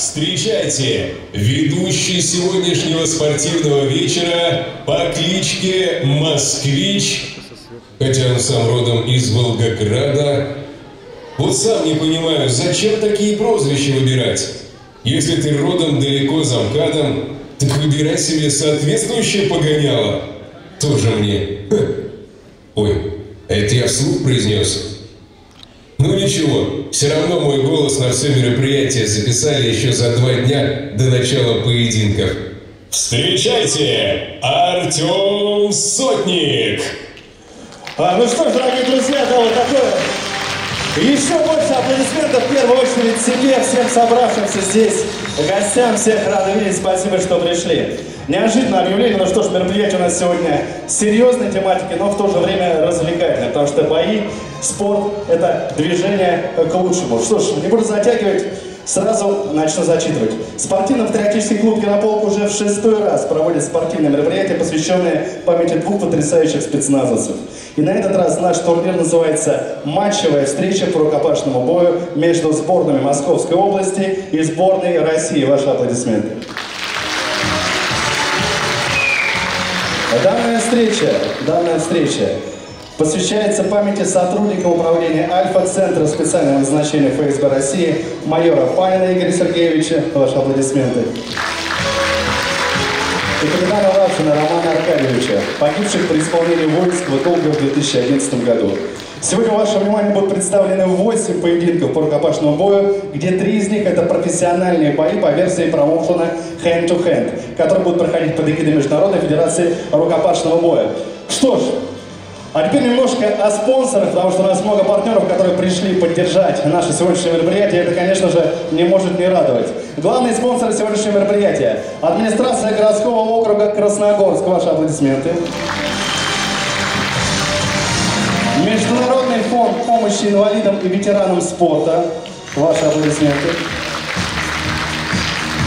встречайте, ведущий сегодняшнего спортивного вечера по кличке Москвич, хотя он сам родом из Волгограда. Вот сам не понимаю, зачем такие прозвища выбирать? Если ты родом далеко за МКАДом, так выбирай себе соответствующее погоняло. Тоже мне. Ха. Ой, это я вслух произнес. Ну ничего, все равно мой голос на все мероприятие записали еще за два дня до начала поединков. Встречайте, Артем Сотник! А, ну что ж, дорогие друзья, это вот такое еще больше аплодисментов в первую очередь себе, всем собравшимся здесь, гостям, всех рады видеть, спасибо, что пришли. Неожиданное объявление, ну что ж, мероприятие у нас сегодня серьезной тематики, но в то же время развлекательное, потому что бои, спорт – это движение к лучшему. Что ж, не буду затягивать, Сразу начну зачитывать. Спортивно-патриотический клуб «Ярополк» уже в шестой раз проводит спортивные мероприятия, посвященные памяти двух потрясающих спецназовцев. И на этот раз наш турнир называется «Матчевая встреча по рукопашному бою между сборными Московской области и сборной России». Ваши аплодисменты. Данная встреча, данная встреча посвящается памяти сотрудника управления Альфа-центра специального назначения ФСБ России майора Панина Игоря Сергеевича. Ваши аплодисменты. И капитана Лавшина Романа Аркадьевича, погибших при исполнении воинского долга в 2011 году. Сегодня вашему вниманию будут представлены 8 поединков по рукопашному бою, где три из них это профессиональные бои по версии промоушена Hand to Hand, которые будут проходить под эгидой Международной Федерации рукопашного боя. Что ж, а теперь немножко о спонсорах, потому что у нас много партнеров, которые пришли поддержать наше сегодняшнее мероприятие. Это, конечно же, не может не радовать. Главные спонсоры сегодняшнего мероприятия. Администрация городского округа Красногорск. Ваши аплодисменты. Международный фонд помощи инвалидам и ветеранам спорта. Ваши аплодисменты.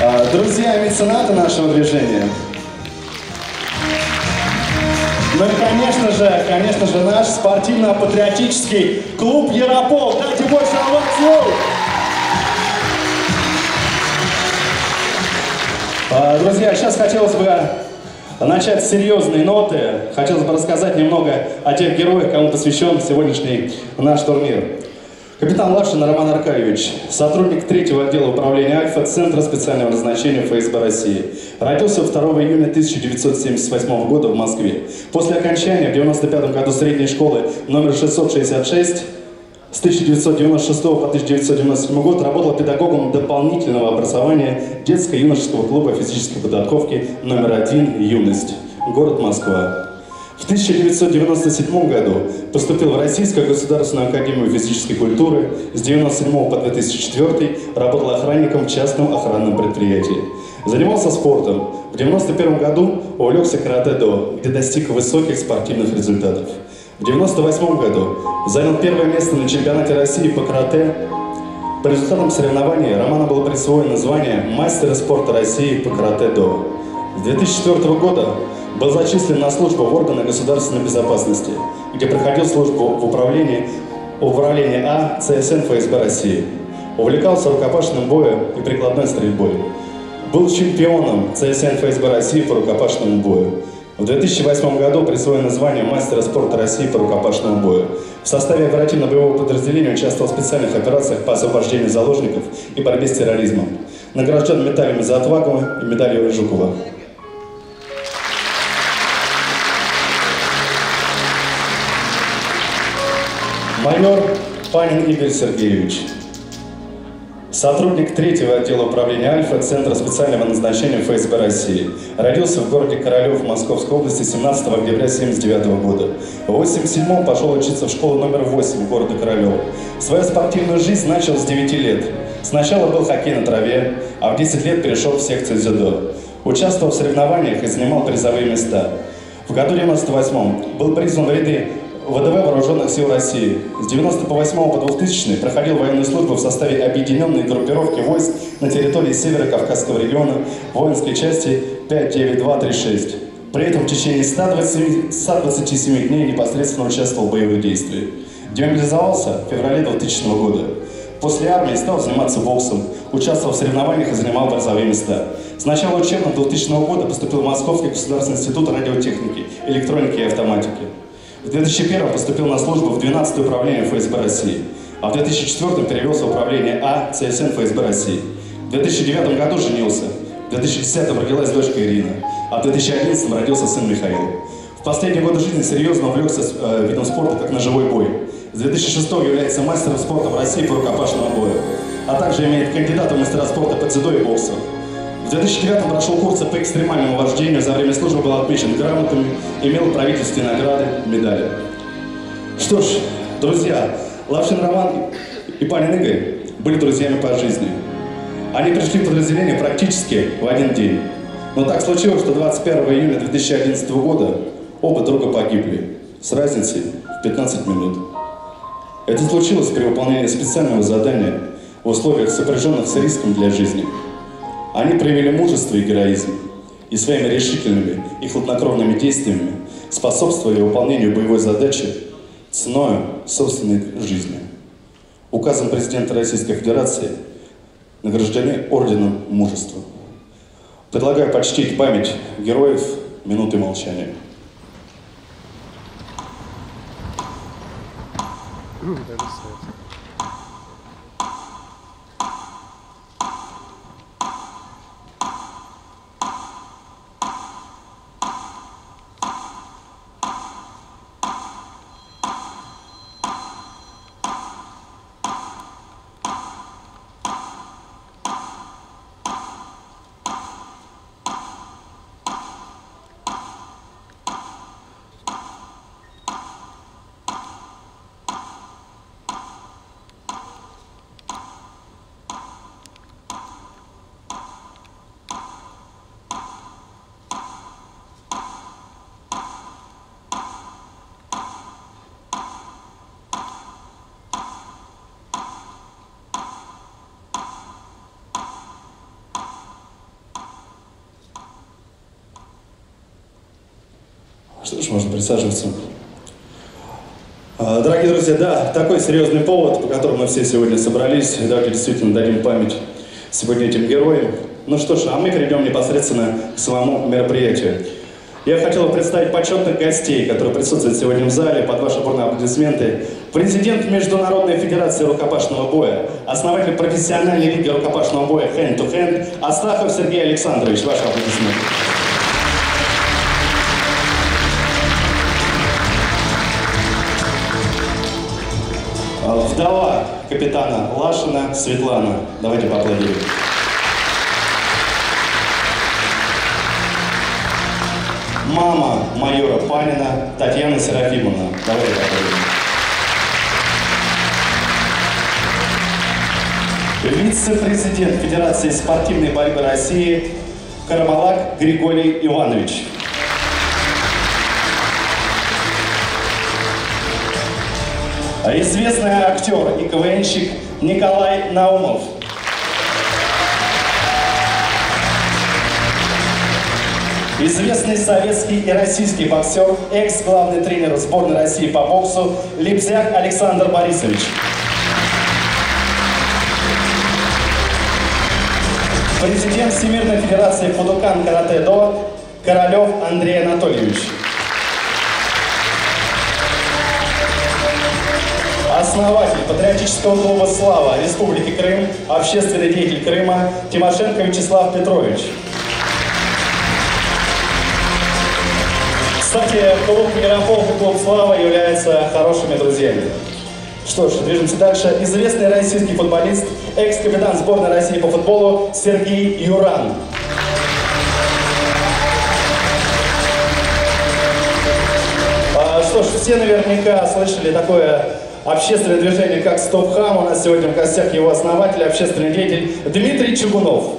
А, друзья меценаты нашего движения. Ну и, конечно же, конечно же, наш спортивно-патриотический клуб Яропол. Дайте больше оваций! А, друзья, сейчас хотелось бы начать с серьезной ноты. Хотелось бы рассказать немного о тех героях, кому посвящен сегодняшний наш турнир. Капитан Лашин Роман Аркадьевич, сотрудник третьего отдела управления Альфа Центра специального назначения ФСБ России. Родился 2 июня 1978 года в Москве. После окончания в 1995 году средней школы номер 666 с 1996 по 1997 год работал педагогом дополнительного образования детско-юношеского клуба физической подготовки номер один «Юность», город Москва. В 1997 году поступил в Российскую государственную академию физической культуры. С 1997 по 2004 работал охранником в частном охранном предприятии. Занимался спортом. В 1991 году увлекся каратэ-до, где достиг высоких спортивных результатов. В 1998 году занял первое место на чемпионате России по карате. По результатам соревнований Роману было присвоено звание мастера спорта России по каратэ-до. С 2004 года был зачислен на службу в органы государственной безопасности, где проходил службу в управлении, управлении А ЦСН ФСБ России. Увлекался рукопашным боем и прикладной стрельбой. Был чемпионом ЦСН ФСБ России по рукопашному бою. В 2008 году присвоено звание мастера спорта России по рукопашному бою. В составе оперативно-боевого подразделения участвовал в специальных операциях по освобождению заложников и борьбе с терроризмом. Награжден медалями за отвагу и медалью Жукова. Майор Панин Игорь Сергеевич. Сотрудник третьего отдела управления Альфа Центра специального назначения ФСБ России. Родился в городе Королев Московской области 17 октября 1979 года. В 1987 пошел учиться в школу номер 8 города Королев. Свою спортивную жизнь начал с 9 лет. Сначала был хоккей на траве, а в 10 лет перешел в секцию дзюдо. Участвовал в соревнованиях и занимал призовые места. В году 98 был призван в ряды ВДВ Вооруженных сил России. С 98 по 2000 проходил военную службу в составе объединенной группировки войск на территории Северо-Кавказского региона воинской части 59236. При этом в течение 120, 127 дней непосредственно участвовал в боевых действиях. Демобилизовался в феврале 2000 года. После армии стал заниматься боксом, участвовал в соревнованиях и занимал призовые места. С начала учебного 2000 года поступил в Московский государственный институт радиотехники, электроники и автоматики. В 2001 поступил на службу в 12 управление ФСБ России, а в 2004 перевелся в управление А ЦСН ФСБ России. В 2009 году женился, в 2010 родилась дочка Ирина, а в 2011 родился сын Михаил. В последние годы жизни серьезно увлекся э, видом спорта, как ножевой бой. С 2006 является мастером спорта в России по рукопашному бою, а также имеет кандидата в мастера спорта по дзюдо и боксу. В 2009 прошел курсы по экстремальному вождению, за время службы был отмечен грамотами, имел правительственные награды, медали. Что ж, друзья, Лавшин Роман и Панин Игорь были друзьями по жизни. Они пришли в подразделение практически в один день. Но так случилось, что 21 июня 2011 года оба друга погибли с разницей в 15 минут. Это случилось при выполнении специального задания в условиях, сопряженных с риском для жизни – они проявили мужество и героизм, и своими решительными и хладнокровными действиями способствовали выполнению боевой задачи ценой собственной жизни. Указом президента Российской Федерации награждены орденом мужества. Предлагаю почтить память героев минуты молчания. Что можно присаживаться. А, дорогие друзья, да, такой серьезный повод, по которому мы все сегодня собрались. Давайте действительно дадим память сегодня этим героям. Ну что ж, а мы перейдем непосредственно к самому мероприятию. Я хотел бы представить почетных гостей, которые присутствуют сегодня в зале, под ваши бурные аплодисменты. Президент Международной Федерации рукопашного боя, основатель профессиональной лиги рукопашного боя Hand to Hand, Астахов Сергей Александрович. Ваши аплодисменты. Вдова капитана Лашина Светлана. Давайте поаплодируем. Мама майора Панина Татьяна Серафимовна. Давайте поаплодируем. Вице-президент Федерации спортивной борьбы России Карабалак Григорий Иванович. Известный актер и КВНщик Николай Наумов. Известный советский и российский боксер, экс-главный тренер сборной России по боксу Липзяк Александр Борисович. Президент Всемирной Федерации Фудукан Каратэ-До Королев Андрей Анатольевич. Основатель патриотического клуба «Слава» Республики Крым, общественный деятель Крыма Тимошенко Вячеслав Петрович. Кстати, клуб Мирополк и клуб «Слава» являются хорошими друзьями. Что ж, движемся дальше. Известный российский футболист, экс-капитан сборной России по футболу Сергей Юран. А, что ж, все наверняка слышали такое общественное движение как Стоп Хам. У нас сегодня в гостях его основатель, общественный деятель Дмитрий Чугунов.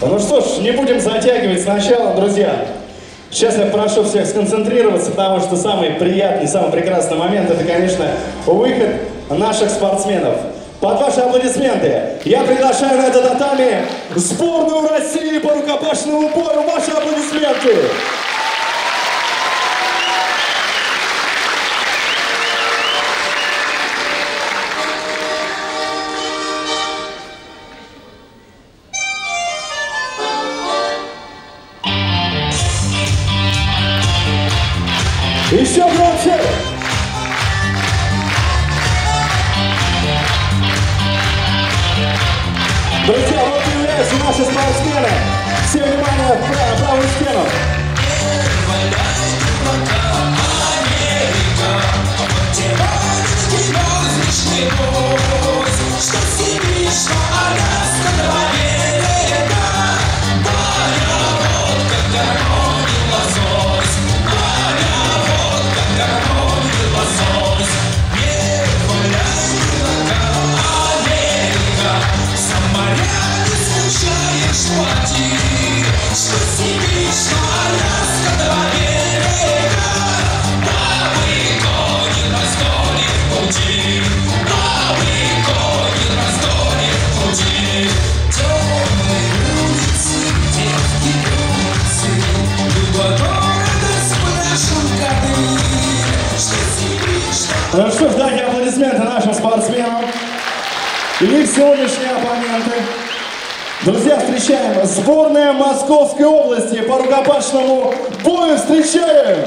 Ну что ж, не будем затягивать сначала, друзья. Сейчас я прошу всех сконцентрироваться, потому что самый приятный, самый прекрасный момент, это, конечно, выход наших спортсменов. Под ваши аплодисменты я приглашаю на это татами сборную России по рукопашному бою. Ваши аплодисменты! сегодняшние оппоненты. Друзья, встречаем сборная Московской области по рукопашному бою. Встречаем!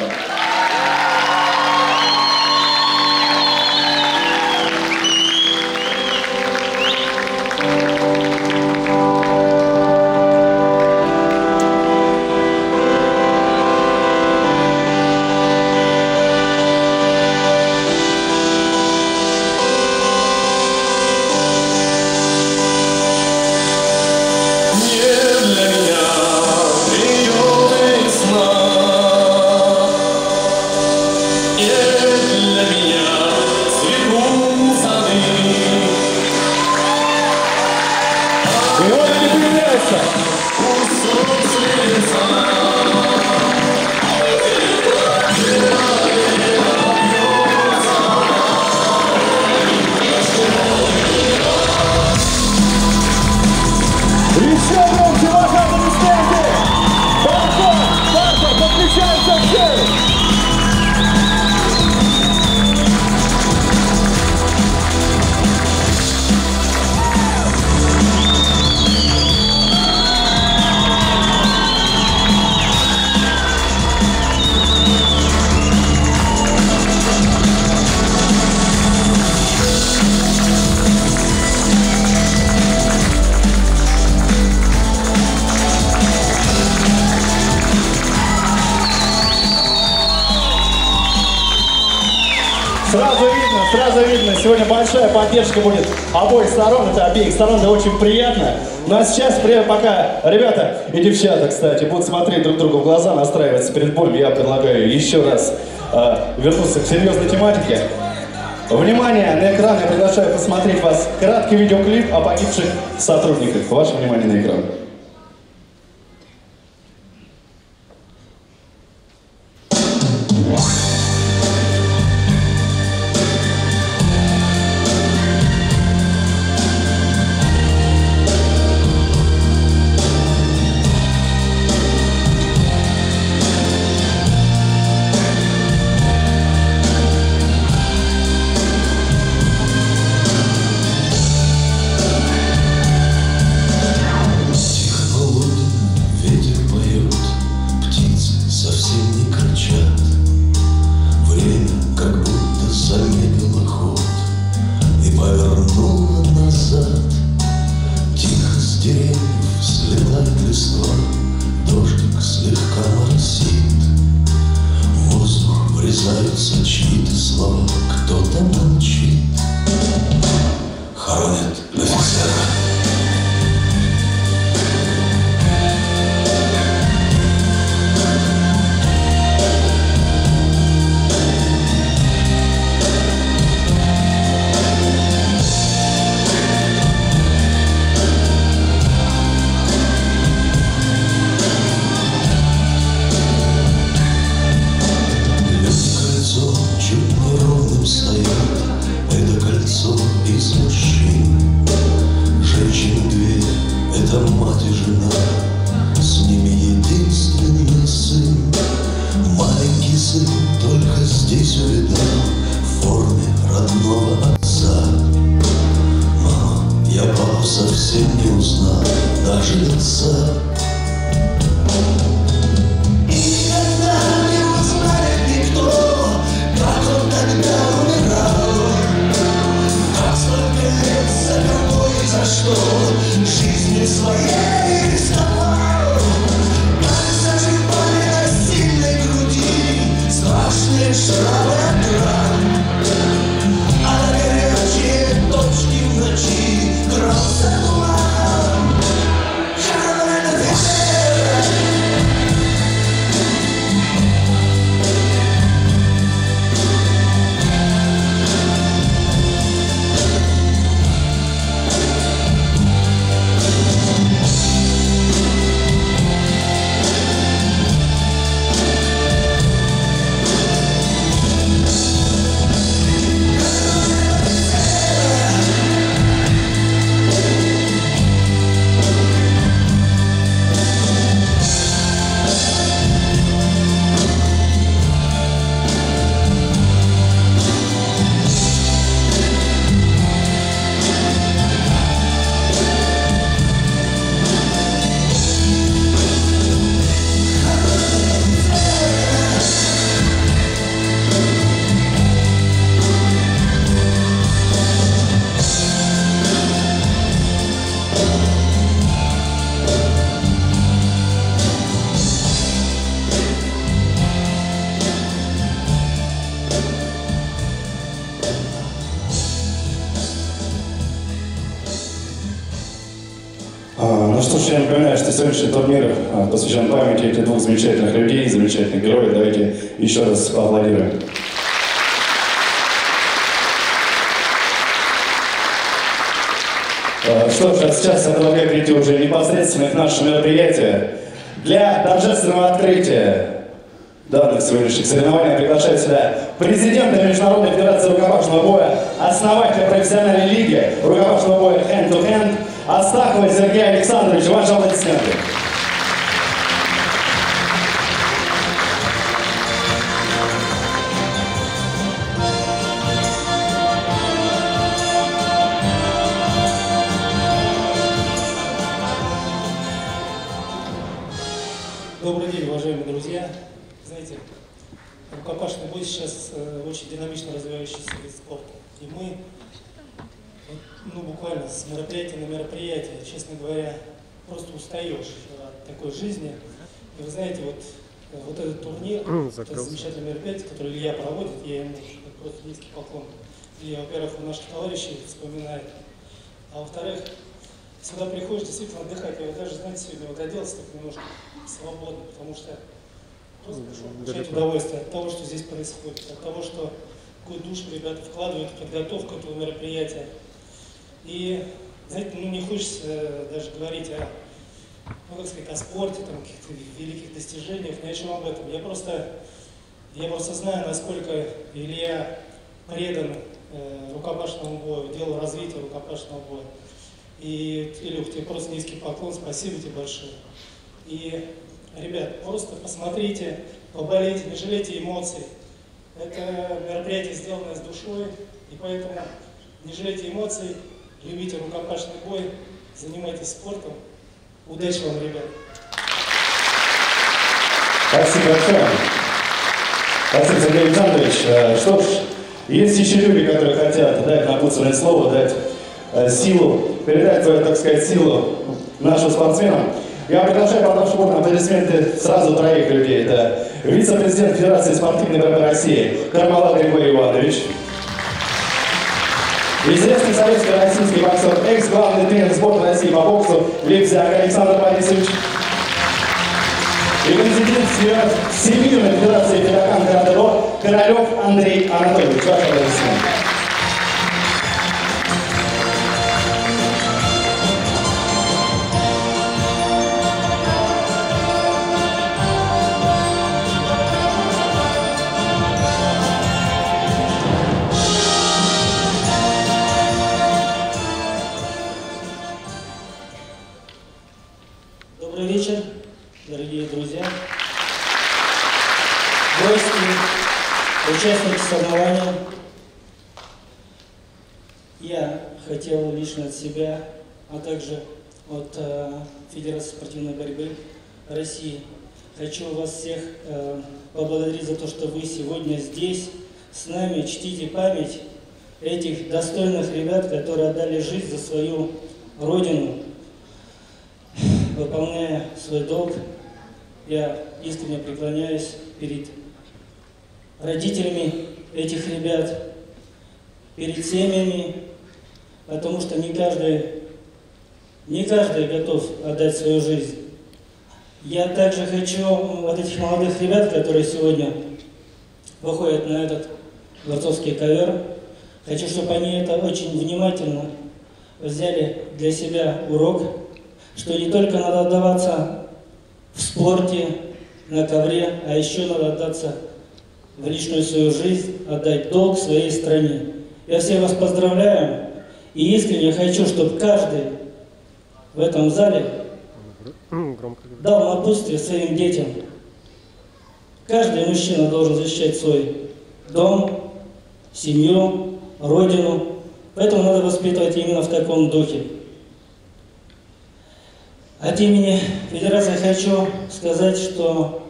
музыка будет обоих сторон, это обеих сторон, это очень приятно. Ну а сейчас, прямо пока ребята и девчата, кстати, будут смотреть друг другу в глаза, настраиваться перед боем, я предлагаю еще раз э, вернуться к серьезной тематике. Внимание, на экран я приглашаю посмотреть вас краткий видеоклип о погибших сотрудниках. Ваше внимание на экран. Еще раз поаплодируем. А, Что ж, сейчас я предлагаю перейти уже непосредственно к нашему мероприятию. Для торжественного открытия данных сегодняшних соревнований приглашаю сюда президента Международной Федерации рукопашного боя, основателя профессиональной лиги рукопашного боя Hand to Hand Астахова Сергея Александровича. Ваши аплодисменты. Рукопашный бой сейчас э, очень динамично развивающийся вид спорта. И мы, ну, буквально с мероприятия на мероприятие, честно говоря, просто устаешь от такой жизни. И вы знаете, вот, э, вот этот турнир, это замечательное мероприятие, которое Илья проводит, я ему просто низкий поклон. Илья, во-первых, у наших товарищей вспоминает, а во-вторых, сюда приходишь действительно отдыхать. Я вот даже, знаете, сегодня вот оделся так немножко свободно, потому что получать удовольствие от того, что здесь происходит, от того, что какую душу ребята вкладывают в подготовку этого мероприятия. И, знаете, ну не хочется э, даже говорить о, ну, как сказать, о спорте, там, каких-то великих достижениях, ни о чем об этом. Я просто, я просто знаю, насколько Илья предан э, рукопашному бою, делу развития рукопашного боя. И, Илюх, тебе просто низкий поклон, спасибо тебе большое. И, ребят, просто посмотрите, поболейте, не жалейте эмоций. Это мероприятие сделано с душой, и поэтому не жалейте эмоций, любите рукопашный бой, занимайтесь спортом. Удачи вам, ребят! Спасибо большое. Спасибо, Сергей Александрович. Э, Что ж, есть еще люди, которые хотят дать напутственное слово, дать э, силу, передать свою, так сказать, силу нашим спортсменам. Я приглашаю под ваши аплодисменты сразу троих людей. Это вице-президент Федерации спортивной борьбы России Кармала Григорий Иванович. Известный советский российский боксер, экс-главный тренер сборной России по боксу Липзяк Александр Борисович. И президент Всемирной Федерации Федокан Карадеро Королев Андрей Анатольевич. Ваши аплодисменты. Себя, а также от э, Федерации спортивной борьбы России, хочу вас всех э, поблагодарить за то, что вы сегодня здесь с нами. Чтите память этих достойных ребят, которые отдали жизнь за свою Родину, выполняя свой долг, я искренне преклоняюсь перед родителями этих ребят, перед семьями, потому что не каждый, не каждый готов отдать свою жизнь. Я также хочу вот этих молодых ребят, которые сегодня выходят на этот борцовский ковер, хочу, чтобы они это очень внимательно взяли для себя урок, что не только надо отдаваться в спорте, на ковре, а еще надо отдаться в личную свою жизнь, отдать долг своей стране. Я всех вас поздравляю и искренне хочу, чтобы каждый в этом зале дал напутствие своим детям. Каждый мужчина должен защищать свой дом, семью, родину. Поэтому надо воспитывать именно в таком духе. От имени Федерации хочу сказать, что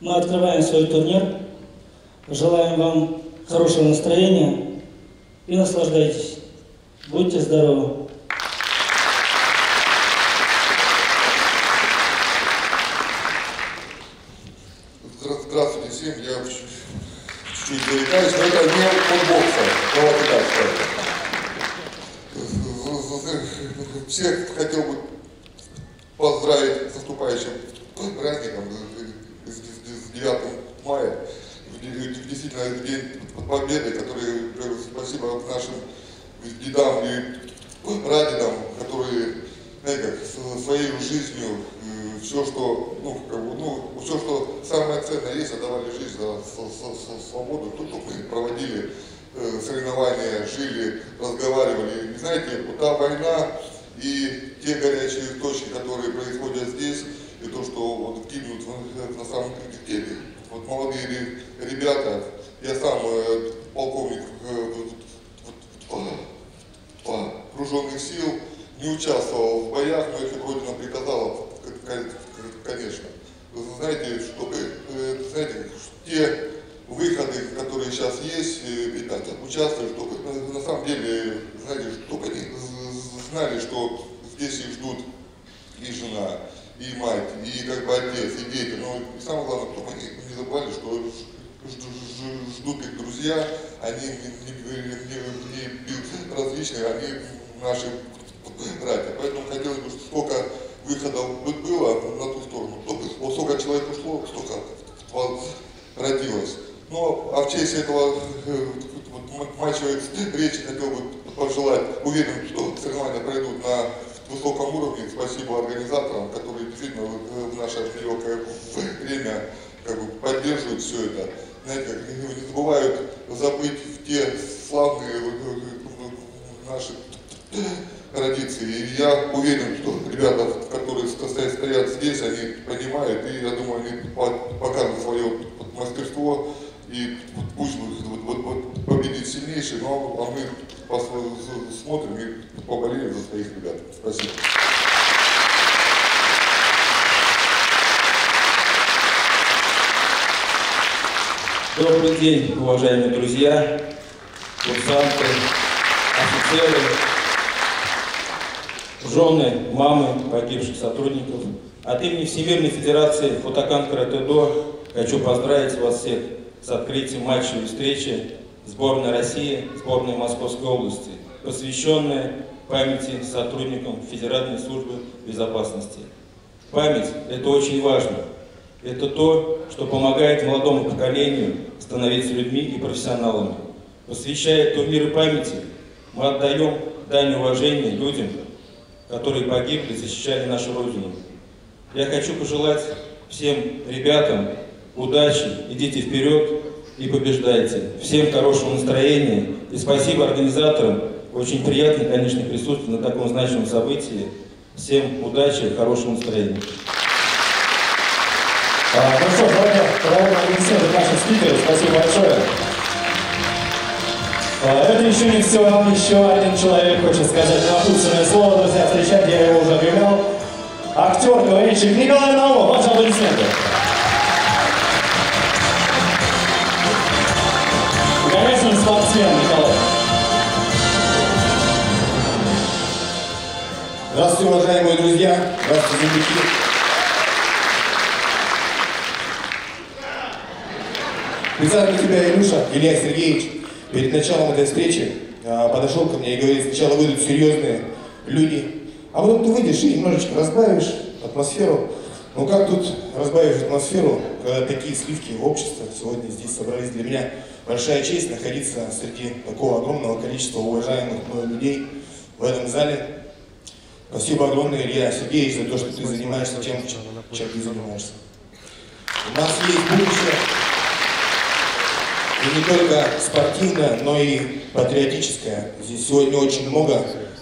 мы открываем свой турнир. Желаем вам хорошего настроения и наслаждайтесь. Будьте здоровы! Здра- Здравствуйте всем, я чуть- чуть-чуть заикаюсь, но это не от бокса, давайте так скажем. Всех хотел бы поздравить с наступающим праздником, с- с с 9 мая, в действительно день победы, который, спасибо нашим дедам и прадедам, которые, знаете, как, своей жизнью все, что, ну, как бы, ну, все, что самое ценное есть, отдавали жизнь за с- с- свободу. Тут проводили э, соревнования, жили, разговаривали. И знаете, вот та война и те горячие точки, которые происходят здесь, и то, что вот гибнут на самом деле. Вот молодые ре- ребята, я сам э, полковник э, вооруженных сил, не участвовал в боях, но если Родина приказала, конечно. Вы знаете, чтобы, э, знаете, те выходы, которые сейчас есть, э, ребята участвуют, чтобы э, на самом деле, знаете, чтобы они знали, что здесь их ждут и жена, и мать, и как бы отец, и дети. Но и самое главное, чтобы они не забывали, что ждут их друзья, они не, не, не, не безразличны, они наши братья. Поэтому хотелось бы, чтобы столько выходов бы- было на ту сторону, вот столько человек ушло, столько родилось. Ну, а в честь этого э, вот м- матчевой речи хотел бы пожелать, уверен, что соревнования пройдут на высоком уровне. Спасибо организаторам, которые действительно в в наше нелегкое время как бы поддерживают все это. Знаете, не забывают забыть те славные э, э, наши традиции. И я уверен, что ребята, которые стоят, здесь, они понимают, и я думаю, они по- покажут свое мастерство, и пусть вот, вот, вот победит сильнейший, но а мы пос- смотрим и поболеем за своих ребят. Спасибо. Добрый день, уважаемые друзья, курсанты, офицеры, жены, мамы погибших сотрудников. От имени Всемирной Федерации Фотокан Каратэ-До хочу поздравить вас всех с открытием матчевой встречи сборной России, сборной Московской области, посвященной памяти сотрудникам Федеральной службы безопасности. Память – это очень важно. Это то, что помогает молодому поколению становиться людьми и профессионалами. Посвящая турниры памяти, мы отдаем дань уважения людям, которые погибли, защищали нашу Родину. Я хочу пожелать всем ребятам удачи, идите вперед и побеждайте. Всем хорошего настроения и спасибо организаторам. Очень приятно, конечно, присутствовать на таком значимом событии. Всем удачи хорошего настроения. А, ну давайте нашим спикерам. Спасибо большое. А, это еще не все. Еще один человек хочет сказать напутственное слово. Друзья, встречайте, я его уже объявлял. Актер, КВНщик Николай Наумов. Ваши аплодисменты. Конечно, спортсмен Николай. Здравствуйте, уважаемые друзья. Здравствуйте, земляки. Для тебя, Илюша, Илья Сергеевич, перед началом этой встречи а, подошел ко мне и говорит, сначала выйдут серьезные люди, а потом ты выйдешь и немножечко разбавишь атмосферу. Ну как тут разбавишь атмосферу, когда такие сливки в обществе сегодня здесь собрались для меня. Большая честь находиться среди такого огромного количества уважаемых мной людей в этом зале. Спасибо огромное, Илья Сергеевич, за то, что ты занимаешься тем, чем ты занимаешься. У нас есть будущее. И не только спортивное, но и патриотическое. Здесь сегодня очень много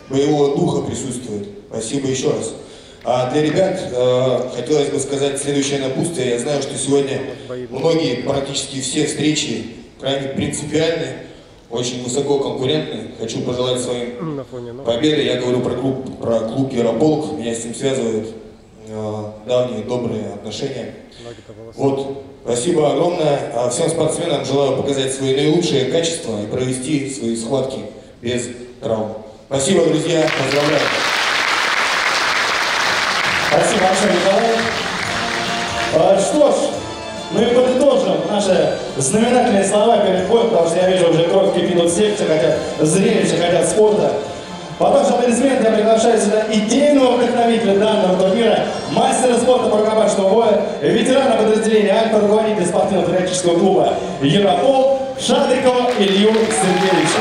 боевого духа присутствует. Спасибо еще раз. А для ребят э, хотелось бы сказать следующее напутствие. Я знаю, что сегодня многие, практически все встречи крайне принципиальны, очень высоко конкурентны. Хочу пожелать своим победы. Я говорю про клуб, про клуб Ярополк. Меня с ним связывают э, давние добрые отношения. Вот, спасибо огромное. А всем спортсменам желаю показать свои наилучшие качества и провести свои схватки без травм. Спасибо, друзья. Поздравляю. Спасибо большое, Николай. А, Что ж, мы подытожим наши знаменательные слова перед боем, потому что я вижу, уже кровь кипит у все хотят зрелища, хотят спорта. Ваши аплодисменты я приглашаю сюда идейного вдохновителя данного турнира, мастера спорта по рукопашному бою, ветерана подразделения Альфа, руководителя спортивно-патриотического клуба Яропол Шадрикова Илью Сергеевича.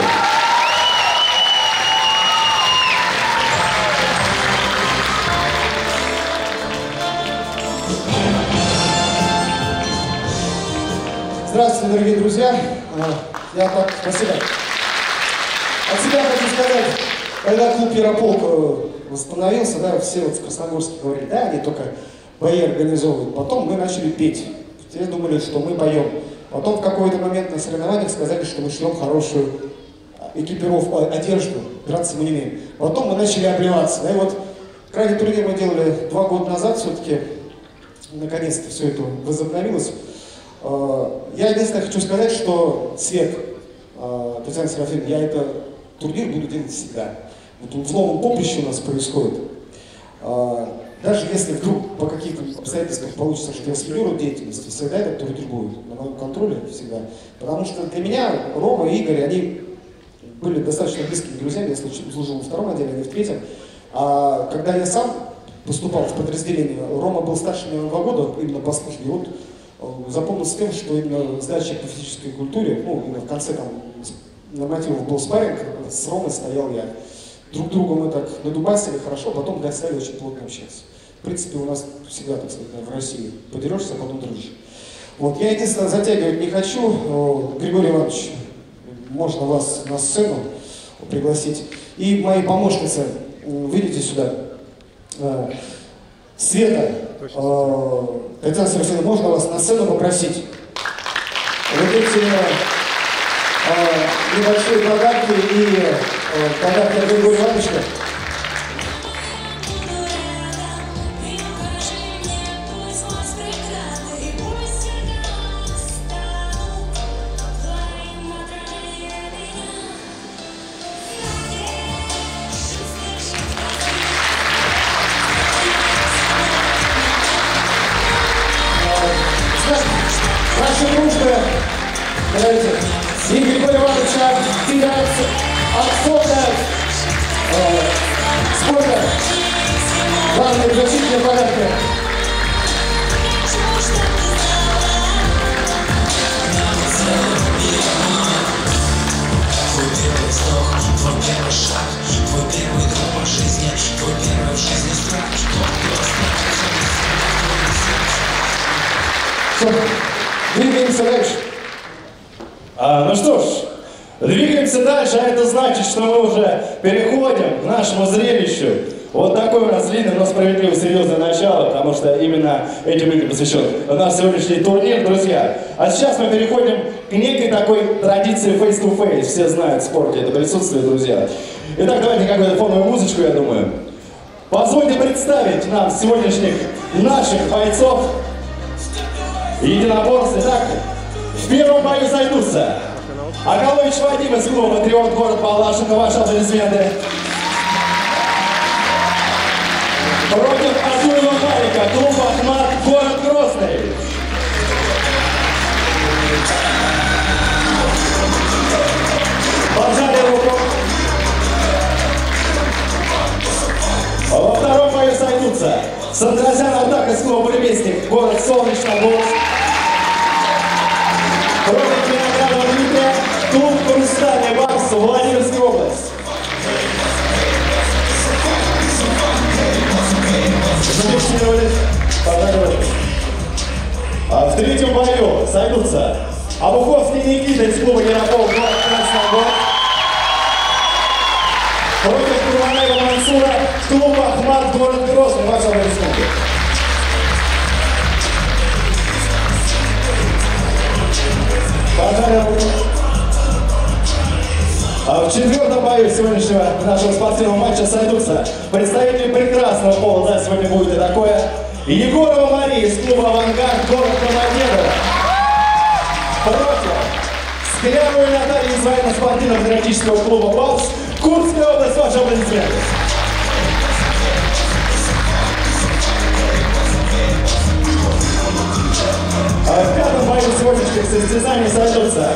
Здравствуйте, дорогие друзья. А, Я так, спасибо. От себя хочу сказать, когда клуб Ярополк э, восстановился, да, все вот в Красногорске говорили, да, они только бои организовывают. Потом мы начали петь. Все думали, что мы поем. Потом в какой-то момент на соревнованиях сказали, что мы шлем хорошую экипировку, а, одежду, драться мы не умеем. Потом мы начали обливаться. Да, и вот крайний турнир мы делали два года назад все-таки. Наконец-то все это возобновилось. Э, Я единственное хочу сказать, что Свет, э, Татьяна Серафимовна, я это турнир буду делать всегда. Вот в новом поприще у нас происходит. Э, Даже если вдруг по каким-то обстоятельствам получится, что я сменю деятельности, всегда этот турнир будет на моем контроле всегда. Потому что для меня Рома и Игорь, они были достаточно близкими друзьями, я служил во втором отделе, они в третьем. А когда я сам поступал в подразделение, Рома был старше меня на два года, именно по службе. Вот э, запомнился тем, что именно сдача по физической культуре, ну, именно в конце там нормативов был спарринг, с Ромой стоял я. Друг другу мы так надубасили хорошо, потом да, стали очень плотно общаться. В принципе, у нас всегда, так сказать, в России подерешься, а потом дружишь. Вот, я единственное затягивать не хочу. Григорий Иванович, можно вас на сцену пригласить. И мои помощницы, выйдите сюда. Э, Света, э, Татьяна Серафимовна, можно вас на сцену попросить? Вот эти э, небольшие подарки и э, подарки двигаемся дальше, а это значит, что мы уже переходим к нашему зрелищу. Вот такое у нас длинное, но справедливо серьезное начало, потому что именно этим играм посвящен наш сегодняшний турнир, друзья. А сейчас мы переходим к некой такой традиции face-to-face. Все знают в спорте это присутствие, друзья. Итак, давайте какую-то фоновую музычку, я думаю. Позвольте представить нам сегодняшних наших бойцов единоборств. Итак, в первом бою сойдутся Агалович Вадим из клуба «Патриот» город Палашино. Ваши аплодисменты. Против Азуева Марика, клуб Ахмат, город Грозный. Поджали руку. Во втором бою сойдутся. Сандразян Ардак из клуба «Буревестник», город Солнечногорск. Клуб «Хрустальный Барс», Владимирская область. Зафиксировались. Поздравляю. А в третьем бою сойдутся Абуховский Никита из клуба Яропол, город Красногор. Против Курманева Мансура, клуб Ахмат, город Грозный, ваша республика. Пожалуйста. А в четвертом бою сегодняшнего нашего спортивного матча сойдутся представители прекрасного пола, да, сегодня будет и такое. Егорова Мария из клуба «Авангард», город Домодедово. Против Скрябовой Натальи из военно-спортивно-патриотического клуба «Баус», Курская область, ваши аплодисменты. А в пятом бою сегодняшних состязаний сойдутся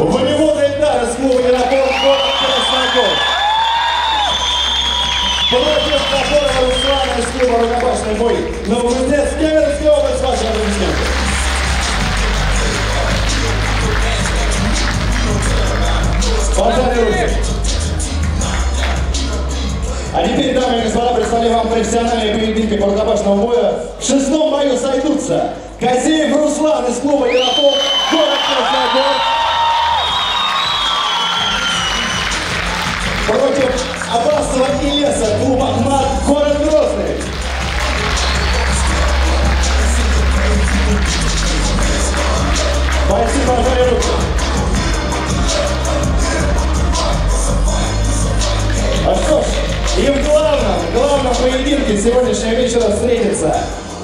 Волевода Эльдар из клуба Яропол, город Красногор. Против Запорова Руслана из клуба «Рукопашный бой». Новокузнецк, Кемеровская область, ваши аплодисменты. Пожали руки. А теперь, дамы и господа, представляю вам профессиональные поединки по боя. В шестом бою сойдутся Козеев Руслан из клуба Яропол, город Красногор. Против Абасова и Леса, клуб Ахмат, город Грозный. Пожали руки. А что ж, и в главном, поединке сегодняшнего вечера встретится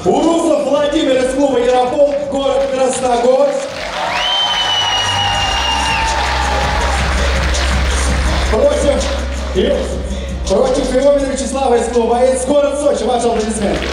Урусов Владимир из клуба Яропол, город Красногорск. И- против Иовина Вячеслава клуба боец город Сочи. Ваши аплодисменты.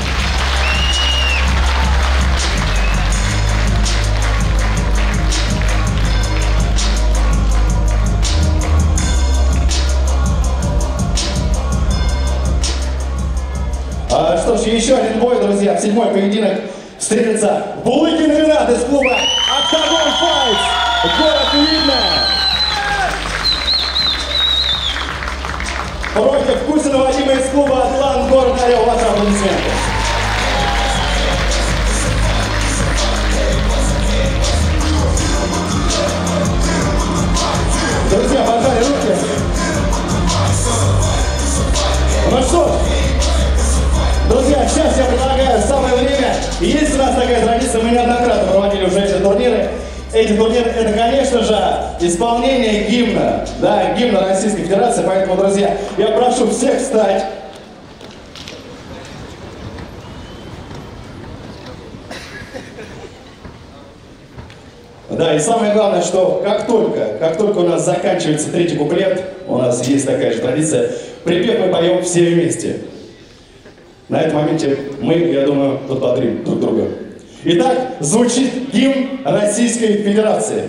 А, что ж, еще один бой, друзья, в седьмой поединок встретится Булыкин Ренат из клуба Октагон Файтс, город Видно. Против Кусина Вадима из клуба Атлант, город Орел, ваши аплодисменты. Друзья, пожали руки. Ну что Друзья, сейчас я предлагаю самое время. Есть у нас такая традиция, мы неоднократно проводили уже эти турниры. Эти турниры, это, конечно же, исполнение гимна, да, гимна Российской Федерации. Поэтому, друзья, я прошу всех встать. Да, и самое главное, что как только, как только у нас заканчивается третий куплет, у нас есть такая же традиция, припев мы поем все вместе. На этом моменте мы, я думаю, подбодрим друг друга. Итак, звучит гимн Российской Федерации.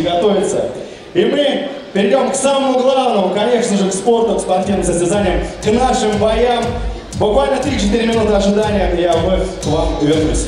Идти готовиться. И мы перейдем к самому главному, конечно же, к спорту, к спортивным состязаниям, к нашим боям. Буквально 3-4 минуты ожидания, и я вновь к вам вернусь.